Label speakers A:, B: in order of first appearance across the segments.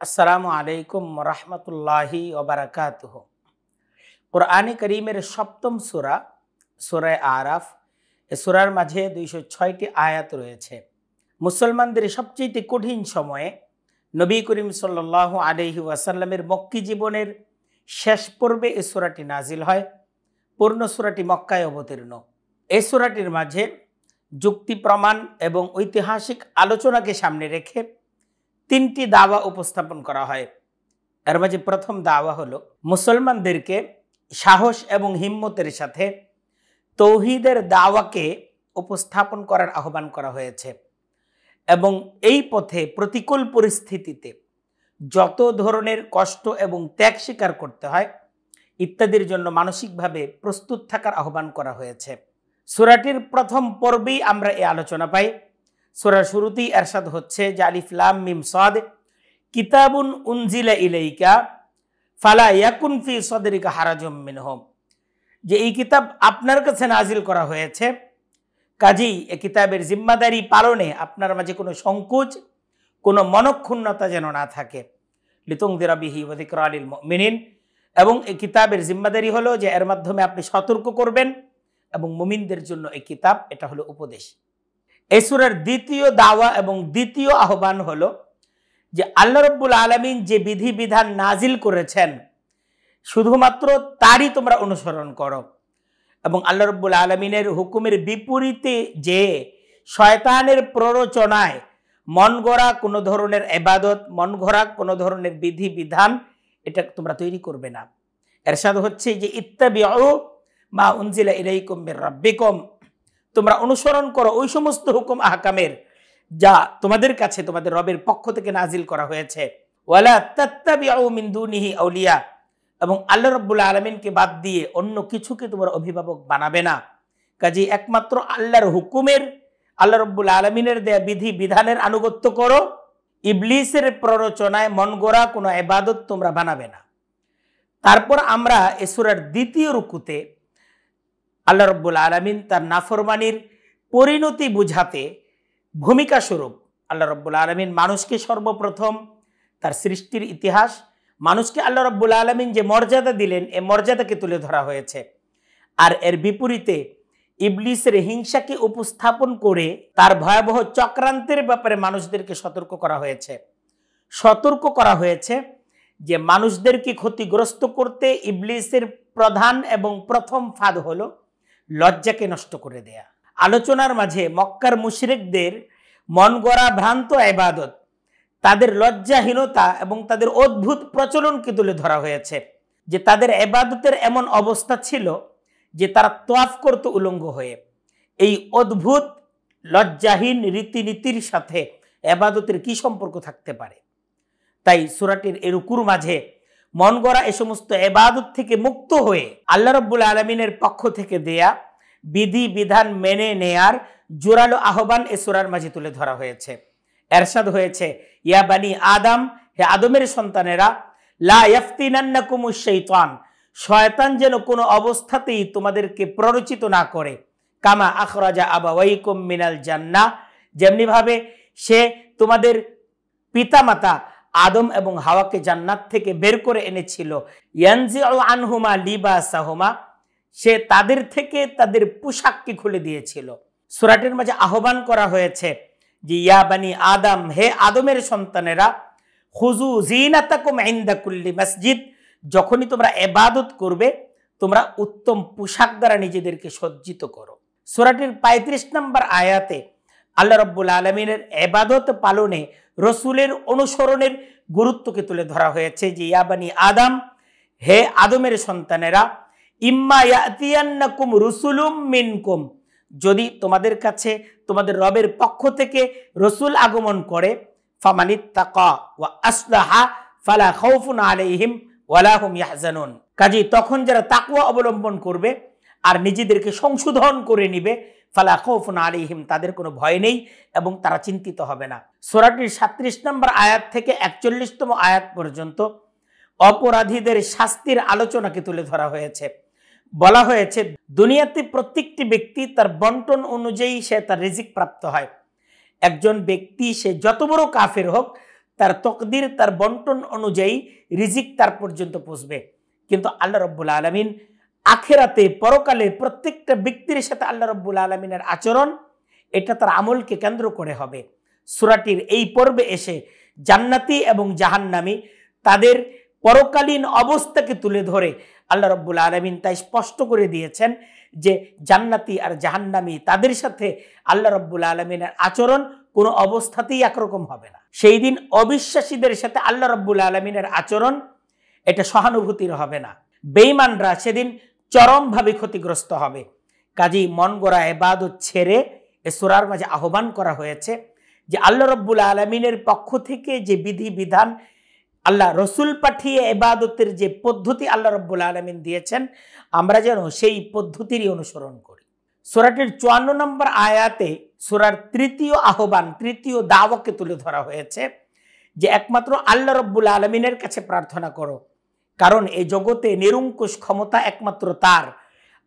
A: আসসালামু আলাইকুম রহমতুল্লাহি ওবরাকাত কোরআনে করিমের সপ্তম সুরা সুরায় আরাফ, এ সুরার মাঝে দুইশো ছয়টি আয়াত রয়েছে। মুসলমানদের সবচেয়ে কঠিন সময়ে নবী করিম সাল্ল আলহি ওয়াসাল্লামের মক্কি জীবনের শেষ পর্বে এ সুরাটি নাজিল হয়। পূর্ণ সুরাটি মক্কায় অবতীর্ণ। এই সুরাটির মাঝে যুক্তি প্রমাণ এবং ঐতিহাসিক আলোচনাকে সামনে রেখে তিনটি দাওয়া উপস্থাপন করা হয়। এর মাঝে প্রথম দাওয়া হলো, মুসলমানদেরকে সাহস এবং হিম্মতের সাথে তৌহিদের দাওয়াকে উপস্থাপন করার আহ্বান করা হয়েছে এবং এই পথে প্রতিকূল পরিস্থিতিতে যত ধরনের কষ্ট এবং ত্যাগ স্বীকার করতে হয়, ইত্যাদির জন্য মানসিকভাবে প্রস্তুত থাকার আহ্বান করা হয়েছে। সুরাটির প্রথম পর্বেই আমরা এই আলোচনা পাই। সুরার শুরুতেই এরশাদ হচ্ছে যে আলিফলাম মিম সদ, কিতাবুন উনজিলা ইলাইকা, ফালা ইয়াকুন ফি সদরিকা হারাজম মিনহম। যে এই কিতাব আপনার কাছে নাজিল করা হয়েছে, কাজেই এ কিতাবের জিম্মাদারি পালনে আপনার মাঝে কোনো সংকোচ, কোনো মনক্ষুণ্ণতা যেন না থাকে। লিতুং দিরাবিহি ওদিকর আলিল মিনিন এবং এই কিতাবের জিম্মাদারি হলো যে এর মাধ্যমে আপনি সতর্ক করবেন এবং মুমিনদের জন্য এই কিতাব, এটা হলো উপদেশ। এই সুরের দ্বিতীয় দাওয়া এবং দ্বিতীয় আহ্বান হলো যে আল্লাহ রব্বুল আলমিন যে বিধিবিধান নাজিল করেছেন, শুধুমাত্র তারই তোমরা অনুসরণ করো। এবং আল্লাহ রব্বুল আলমিনের হুকুমের বিপরীতে যে শয়তানের প্ররোচনায় মন গড়া কোনো ধরনের এবাদত, মন গড়া কোনো ধরনের বিধি বিধান এটা তোমরা তৈরি করবে না। এর এরশাদ হচ্ছে যে ইত্যাবি মা উনজিলা ইলাইকুম বির রাব্বিকুম। তোমরা অনুসরণ করো ওই সমস্ত হুকুম আহকামের যা তোমাদের কাছে তোমাদের রবের পক্ষ থেকে নাজিল করা হয়েছে। ওয়ালা এবং আল্লাহ রব্বুল আলমিনকে বাদ দিয়ে অন্য কিছুকে তোমার অভিভাবক বানাবে না। কাজে একমাত্র আল্লাহর হুকুমের, আল্লাহ রব্বুল আলমিনের দেয়া বিধি বিধানের আনুগত্য করো। ইবলিসের প্ররোচনায় মন গোড়া কোনো এবাদত তোমরা বানাবে না। তারপর আমরা এসুরার দ্বিতীয় রুকুতে আল্লাহ রব্বুল আলমিন তার নাফরমানির পরিণতি বুঝাতে ভূমিকা স্বরূপ। আল্লাহ রব্বুল আলমিন মানুষকে সর্বপ্রথম তার সৃষ্টির ইতিহাস, মানুষকে আল্লাহ রব্বুল আলমিন যে মর্যাদা দিলেন, এ মর্যাদাকে তুলে ধরা হয়েছে। আর এর বিপরীতে ইবলিসের হিংসাকে উপস্থাপন করে তার ভয়াবহ চক্রান্তের ব্যাপারে মানুষদেরকে সতর্ক করা হয়েছে। সতর্ক করা হয়েছে যে মানুষদেরকে ক্ষতিগ্রস্ত করতে ইবলিসের প্রধান এবং প্রথম ফাঁদ হলো লজ্জাকে নষ্ট করে দেয়া। আলোচনার মাঝে মক্কার মুশরিকদের মন গড়া ভ্রান্ত এবাদত, তাদের লজ্জাহীনতা এবং তাদের অদ্ভুত প্রচলনকে তুলে ধরা হয়েছে, যে তাদের এবাদতের এমন অবস্থা ছিল যে তারা তোয়াফ করত উলঙ্গ হয়ে এই অদ্ভুত, লজ্জাহীন রীতিনীতির সাথে এবাদতের কি সম্পর্ক থাকতে পারে? তাই সুরাটির এরুকুর মাঝে মন গড়া এ সমস্ত এবাদত থেকে মুক্ত হয়ে আল্লাহ রব্বুল আলমিনের পক্ষ থেকে দেয়া বিধি, বিধান মেনে নেয়ার জোরালো আহ্বান এ সুরার মাঝে তুলে ধরা হয়েছে। এরশাদ হয়েছে, ইয়া বানি আদম, হে আদমের সন্তানেরা, লা ইয়াফতিনান্নাকুমু শাইতান, শয়তান যেন কোনো অবস্থাতেই তোমাদেরকে প্ররোচিত না করে। কামা আখরাজা আবাওয়াইকুম মিনাল জান্না যেমনিভাবে সে তোমাদের পিতামাতা আদম এবং হাওয়াকে জান্নাত থেকে বের করে এনেছিল। ইয়ানজি আনহুমা লিবা সাহমা সে তাদের থেকে তাদের পোশাককে খুলে দিয়েছিল। সুরাটের মাঝে আহ্বান করা হয়েছে যে, ইয়া বানি আদম, হে আদমের সন্তানেরা হুজু জিনাতাকুম মসজিদ, যখনই তোমরা এবাদত করবে, তোমরা উত্তম পোশাক দ্বারা নিজেদেরকে সজ্জিত করো। সুরাটির পঁয়ত্রিশ নম্বর আয়াতে আল্লাহ রব্বুল আলমিনের এবাদত পালনে রসুলের অনুসরণের গুরুত্বকে তুলে ধরা হয়েছে যে ইয়াবানি আদম, হে আদমের সন্তানেরা, ইম্মা ইয়াতিয়ান্নাকুম রুসুলুম মিনকুম। যদি তোমাদের কাছে তোমাদের রবের পক্ষ থেকে রসুল আগমন করে ফামানিত তাকা ওয়া আসলাহা, ফালা খাউফুন আলাইহিম ওয়ালা হুম ইয়াহজানুন। কাজী তখন যারা তাকওয়া অবলম্বন করবে আর নিজেদেরকে সংশোধন করে নিবে ফালা খৌফুন আলিহিম তাদের কোনো ভয় নেই এবং তারা চিন্তিত হবে না। সোরাটির সাত্রিশ নম্বর আয়াত থেকে একচল্লিশতম আয়াত পর্যন্ত অপরাধীদের শাস্তির আলোচনাকে তুলে ধরা হয়েছে। বলা হয়েছে, দুনিয়াতে প্রত্যেকটি ব্যক্তি তার বন্টন অনুযায়ী সে তার রিজিক প্রাপ্ত হয়। একজন ব্যক্তি সে যত বড় কাফের হোক, তার তকদির, তার বন্টন অনুযায়ী রিজিক তার পর্যন্ত পৌঁছবে কিন্তু আল্লাহ রব্বুল আলমিন আখেরাতে, পরকালে প্রত্যেকটা ব্যক্তির সাথে আল্লাহ রব্বুল আলমিনের আচরণ, এটা তার আমলকে কেন্দ্র করে হবে। সুরাটির এই পর্বে এসে জান্নাতি এবং জাহান্নামি তাদের পরকালীন অবস্থাকে তুলে ধরে আল্লাহ রব্বুল আলমিন তাই স্পষ্ট করে দিয়েছেন যে জান্নাতি আর জাহান্নামি তাদের সাথে আল্লাহ রব্বুল আলমিনের আচরণ কোনো অবস্থাতেই একরকম হবে না। সেই দিন অবিশ্বাসীদের সাথে আল্লাহ রব্বুল আলমিনের আচরণ, এটা সহানুভূতির হবে না। বেইমানরা সেদিন চরমভাবে ক্ষতিগ্রস্ত হবে। কাজী মন গড়া এবাদত ছেড়ে এ সোরার মাঝে আহ্বান করা হয়েছে যে আল্লাহ রব্বুল আলমিনের পক্ষ থেকে যে বিধি বিধান আল্লাহ রসুল পাঠিয়ে এবাদতের যে পদ্ধতি আল্লাহ রব্বুল আলমিন দিয়েছেন, আমরা যেন সেই পদ্ধতিরই অনুসরণ করি। সোরাটির চুয়ান্ন নম্বর আয়াতে সোরার তৃতীয় আহ্বান, তৃতীয় দাওয়াকে তুলে ধরা হয়েছে যে একমাত্র আল্লাহ রব্বুল আলমিনের কাছে প্রার্থনা করো। কারণ এই জগতে নিরঙ্কুশ ক্ষমতা একমাত্র তার।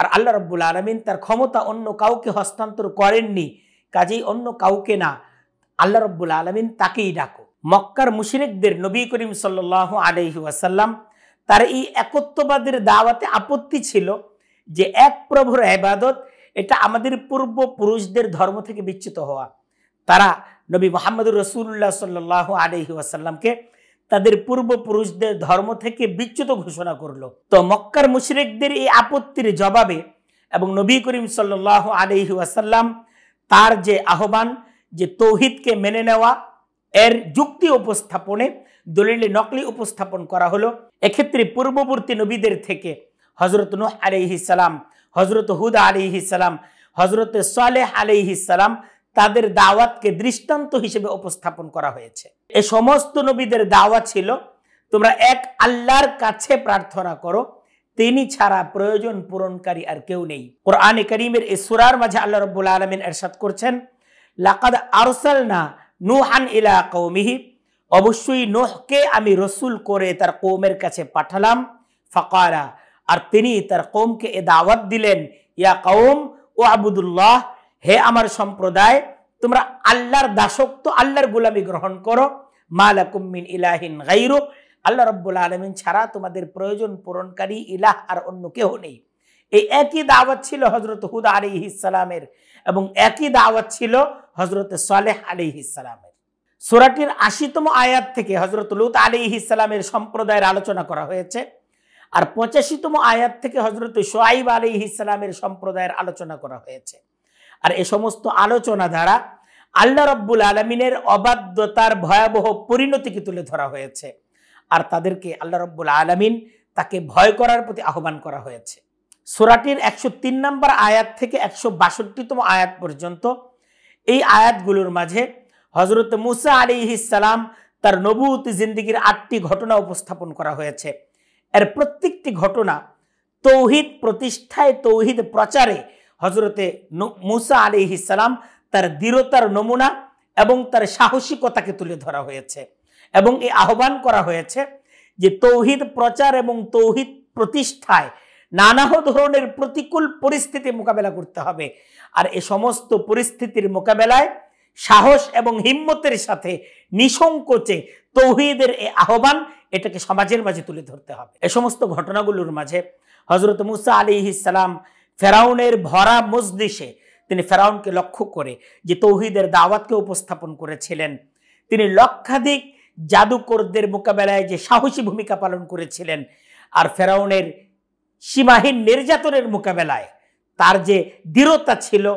A: আর আল্লাহ রব্বুল আলমিন তার ক্ষমতা অন্য কাউকে হস্তান্তর করেননি, কাজেই অন্য কাউকে না। আল্লাহ রব্বুল আলমিন তাকেই ডাকো। মক্কার মুশরিকদের নবী করিম সাল্ল আলহি ওয়াসাল্লাম তার এই একত্ববাদের দাওয়াতে আপত্তি ছিল যে এক প্রভুর আবাদত এটা আমাদের পূর্বপুরুষদের ধর্ম থেকে বিচ্যুত হওয়া। তারা নবী মোহাম্মদুর রসুল্লাহ সাল্লাহ আলহি ওয়াসাল্লামকে তাদের পূর্বপুরুষদের ধর্ম থেকে বিচ্যুত ঘোষণা করল। তো মক্কার মুশরেকদের এই আপত্তির জবাবে এবং নবী করিম সাল্লাহ আলহি ওয়াসাল্লাম তার যে আহ্বান, যে তৌহিদকে মেনে নেওয়া, এর যুক্তি উপস্থাপনে দলিলে নকলি উপস্থাপন করা হলো। এক্ষেত্রে পূর্ববর্তী নবীদের থেকে হজরত নুহ আলিহিসাল্লাম হজরত হুদা আলিহিসাল্লাম হজরত সালেহ আলিহিসাল্লাম তাদের দাওয়াতকে দৃষ্টান্ত হিসেবে উপস্থাপন করা হয়েছে। এ সমস্ত নবীদের দাওয়াত ছিল, তোমরা এক আল্লাহর কাছে প্রার্থনা করো, তিনি ছাড়া প্রয়োজন পূরণকারী আর কেউ নেই। কোরআনে করিমের এই সুরার মাঝে আল্লাহ রব্বুল আলমিন এরশাদ করছেন, লাকাদ আরসাল না নুহান ইলা কৌমিহি অবশ্যই নোহকে আমি রসুল করে তার কৌমের কাছে পাঠালাম ফকারা আর তিনি তার কৌমকে এ দাওয়াত দিলেন, ইয়া কৌম ও আবুদুল্লাহ হে আমার সম্প্রদায়, তোমরা আল্লাহর দাসত্ব, আল্লাহর গুলামি গ্রহণ করো। মালাকুমিন ইলাহিন গাইরু আল্লাহ রব্বুল আলমিন ছাড়া তোমাদের প্রয়োজন পূরণকারী ইলাহ আর অন্য কেউ নেই। এই একই দাওয়াত ছিল হজরত হুদা আলী ইসালামের এবং একই দাওয়াত ছিল হজরত সালেহ আলী ইসালামের সোরাটির আশিতম আয়াত থেকে হজরত লুত আলী ইসালামের সম্প্রদায়ের আলোচনা করা হয়েছে। আর পঁচাশিতম আয়াত থেকে হজরত সোয়াইব আলী ইসালামের সম্প্রদায়ের আলোচনা করা হয়েছে। আর এ সমস্ত আলোচনা দ্বারা আল্লাহ রব্বুল আলমিনের অবাধ্যতার ভয়াবহ পরিণতিকে তুলে ধরা হয়েছে। আর তাদেরকে আল্লাহ রব্বুল আলমিন তাকে ভয় করার প্রতি আহ্বান করা হয়েছে। সোরাটির একশো তিন নম্বর আয়াত থেকে একশো বাষট্টিতম আয়াত পর্যন্ত এই আয়াতগুলোর মাঝে হজরত মুসা আলী ইসালাম তার নবুতি জিন্দিগির আটটি ঘটনা উপস্থাপন করা হয়েছে। এর প্রত্যেকটি ঘটনা তৌহিদ প্রতিষ্ঠায়, তৌহিদ প্রচারে হজরতে মুসা আলী ইসালাম তার দৃঢ়তার নমুনা এবং তার সাহসিকতাকে তুলে ধরা হয়েছে এবং এই আহ্বান করা হয়েছে যে তৌহিদ প্রচার এবং তৌহিদ প্রতিষ্ঠায় নানা ধরনের প্রতিকূল পরিস্থিতি মোকাবেলা করতে হবে। আর এ সমস্ত পরিস্থিতির মোকাবেলায় সাহস এবং হিম্মতের সাথে নিঃসংকোচে তৌহিদের এ আহ্বান এটাকে সমাজের মাঝে তুলে ধরতে হবে। এ সমস্ত ঘটনাগুলোর মাঝে হজরত মুসা আলী ইসালাম ফেরাউনের ভরা মজলিসে তিনি ফেরাউনকে লক্ষ্য করে যে তৌহিদের দাওয়াতকে উপস্থাপন করেছিলেন। তিনি লক্ষাধিক জাদুকরদের মোকাবেলায় যে সাহসী ভূমিকা পালন করেছিলেন আর ফেরাউনের সীমাহীন নির্যাতনের মোকাবেলায় তার যে দৃঢ়তা ছিল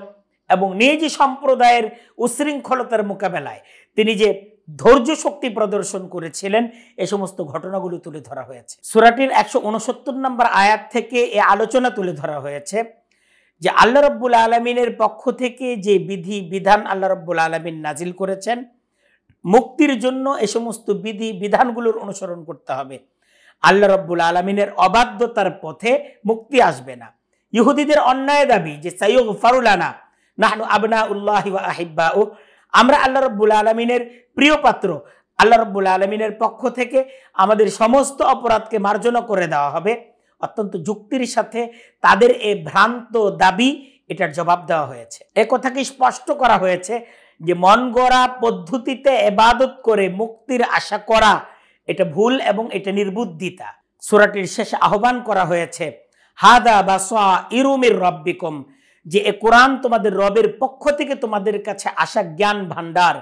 A: এবং নিজ সম্প্রদায়ের উশৃঙ্খলতার মোকাবেলায় তিনি যে ধৈর্য শক্তি প্রদর্শন করেছিলেন। এ সমস্ত ঘটনাগুলো তুলে ধরা হয়েছে। সুরাটির একশো উনসত্তর নম্বর আয়াত থেকে এ আলোচনা তুলে ধরা হয়েছে যে আল্লাহ রব্বুল আলমিনের পক্ষ থেকে যে বিধি, বিধান আল্লাহ রব্বুল আলমিন নাজিল করেছেন, মুক্তির জন্য এ সমস্ত বিধি, বিধানগুলোর অনুসরণ করতে হবে। আল্লাহ রব্বুল আলমিনের অবাধ্যতার পথে মুক্তি আসবে না। ইহুদিদের অন্যায় দাবি যে সাইয়ুগ ফারুলানা নাহনু আবনা উল্লাহ আহিব্বা ও আমরা আল্লাহ রব্বুল আলমিনের প্রিয় পাত্র। আল্লাহ রব্বুল আলমিনের পক্ষ থেকে আমাদের সমস্ত অপরাধকে মার্জনা করে দেওয়া হবে। অত্যন্ত যুক্তির সাথে তাদের এ ভ্রান্ত দাবি এটার জবাব দেওয়া হয়েছে। এ কথাকে স্পষ্ট করা হয়েছে যে মন গড়া পদ্ধতিতে এবাদত করে মুক্তির আশা করা এটা ভুল এবং এটা নির্বুদ্ধিতা। সুরাটির শেষে আহ্বান করা হয়েছে, হাদা বা সোয়া ইরুমির রব্বিকম। যে এ কোরআন তোমাদের রবের পক্ষ থেকে তোমাদের কাছে আসা জ্ঞান ভান্ডার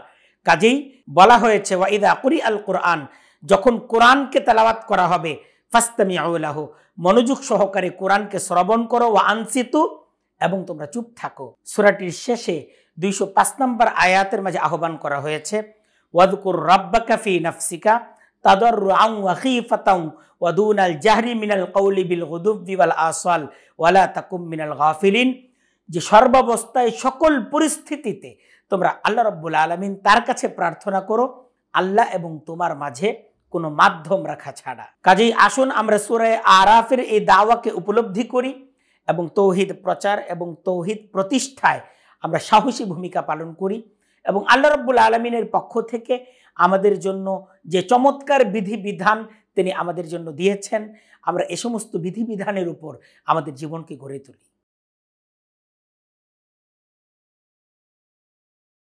A: কাজেই বলা হয়েছে ওয়াইদা কুরি আল কোরআন যখন কোরআনকে তেলাওয়াত করা হবে ফাস্তামি আউলাহ মনোযোগ সহকারে কোরআনকে শ্রবণ করো ও আনসিতু এবং তোমরা চুপ থাকো। সুরাটির শেষে দুইশো পাঁচ নম্বর আয়াতের মাঝে আহ্বান করা হয়েছে ওয়াদকুর রব্বাকা ফি নাফসিকা তাদররুআন ওয়া খিফাতান ওয়া দুনাল জাহরি মিনাল কৌলি বিল গুদুবি ওয়াল আসাল ওয়ালা তাকুম মিনাল গাফিলিন যে সর্বাবস্থায় সকল পরিস্থিতিতে তোমরা আল্লাহ রব্বুল আলমিন তার কাছে প্রার্থনা করো, আল্লাহ এবং তোমার মাঝে কোনো মাধ্যম রাখা ছাড়া। কাজেই আসুন আমরা সুরায় আরাফের এই দাওয়াকে উপলব্ধি করি এবং তৌহিদ প্রচার এবং তৌহিদ প্রতিষ্ঠায় আমরা সাহসী ভূমিকা পালন করি এবং আল্লাহ রব্বুল আলমিনের পক্ষ থেকে আমাদের জন্য যে চমৎকার বিধিবিধান তিনি আমাদের জন্য দিয়েছেন, আমরা এ সমস্ত বিধিবিধানের উপর আমাদের জীবনকে গড়ে তুলি।